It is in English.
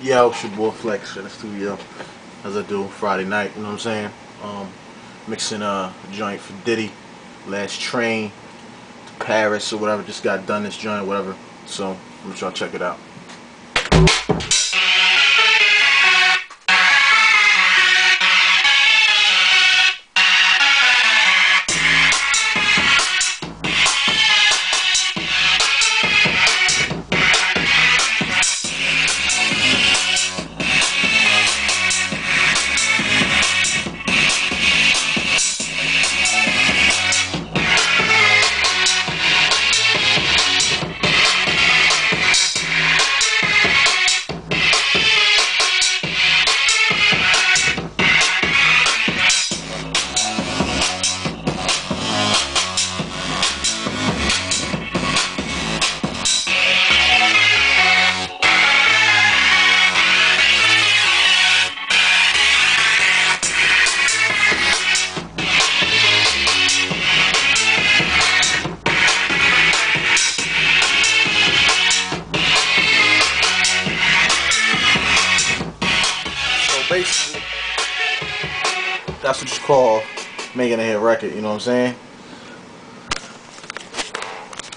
Yo, it's your boy Flex in the studio, as I do Friday night, you know what I'm saying? Um, mixing a joint for Diddy, Last Train, to Paris or whatever, just got done this joint, whatever. So, y'all check it out. That's what you call making a hit record, you know what I'm saying?